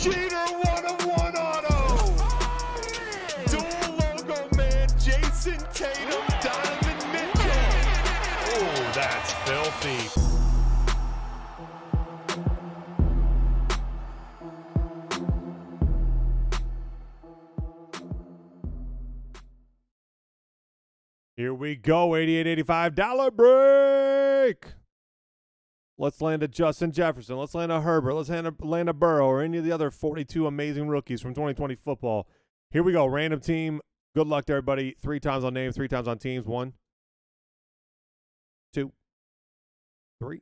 Cheater 101 auto. Dual logo man, Jayson Tatum, Donovan Mitchell. Oh, that's filthy. Here we go, $88.85 break. Let's land a Justin Jefferson. Let's land a Herbert. Let's land a, land a Burrow or any of the other 42 amazing rookies from 2020 football. Here we go. Random team. Good luck to everybody. Three times on names, three times on teams. One, two, three.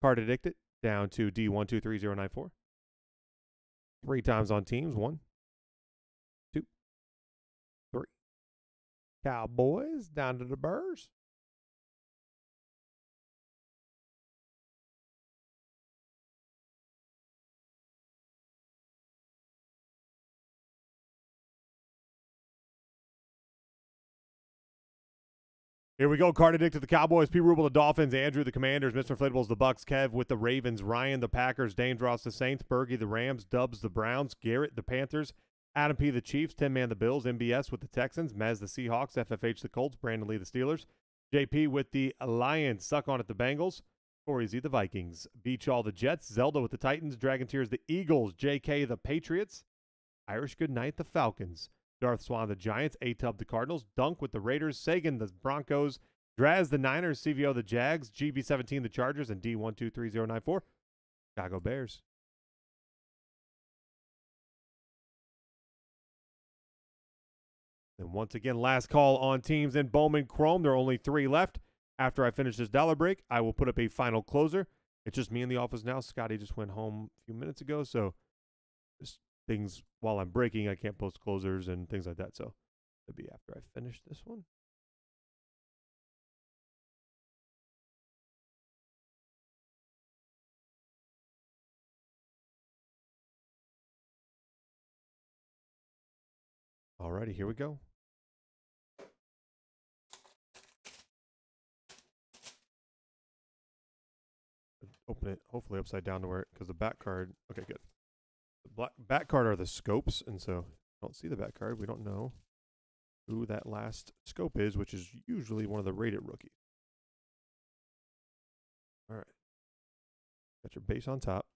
Card addicted. Down to D123094. Three times on teams. One, two, three. Cowboys down to the Burrs. Here we go. Card addicted to the Cowboys. P. Rubel the Dolphins. Andrew the Commanders. Mr. Inflatables the Bucs. Kev with the Ravens. Ryan the Packers. Dane Dross the Saints. Bergie the Rams. Dubs the Browns. Garrett the Panthers. Adam P. the Chiefs. Tim Man the Bills. MBS with the Texans. Mez the Seahawks. FFH the Colts. Brandon Lee the Steelers. JP with the Lions. Suck on it the Bengals. Corey Z the Vikings. Beach all the Jets. Zelda with the Titans. Dragon Tears the Eagles. JK the Patriots. Irish Goodnight the Falcons. Darth Swan the Giants, A Tub the Cardinals, Dunk with the Raiders, Sagan the Broncos, Draz the Niners, CVO the Jags, GB17 the Chargers, and D123094 Chicago Bears. And once again, last call on teams in Bowman Chrome. There are only three left. After I finish this dollar break, I will put up a final closer. It's just me in the office now. Scotty just went home a few minutes ago, so just things while I'm breaking, I can't post closers and things like that. So it'll be after I finish this one. Alrighty, here we go. Open it, hopefully upside down to where, because the back card, okay, good. Black, back card are the scopes, and so don't see the back card. We don't know who that last scope is, which is usually one of the rated rookies. All right. Got your base on top.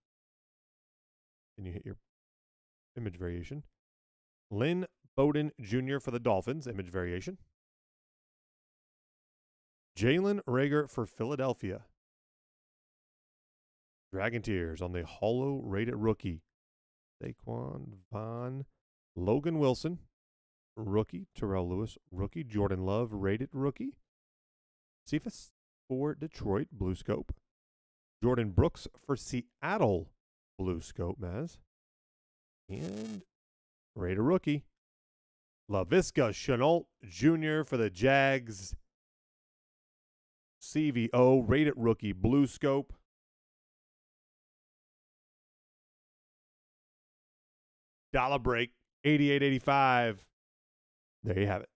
And you hit your image variation. Lynn Bowden Jr. for the Dolphins, image variation. Jalen Reagor for Philadelphia. Dragon Tears on the hollow rated rookie. Ke'Shawn Vaughn, Logan Wilson, rookie. Terrell Lewis, rookie. Jordan Love, rated rookie. Cephas for Detroit, Blue Scope. Jordyn Brooks for Seattle, Blue Scope, Maz. And rated rookie. Laviska Shenault Jr. for the Jags. CVO, rated rookie, Blue Scope. Dollar break, 88.85. There you have it.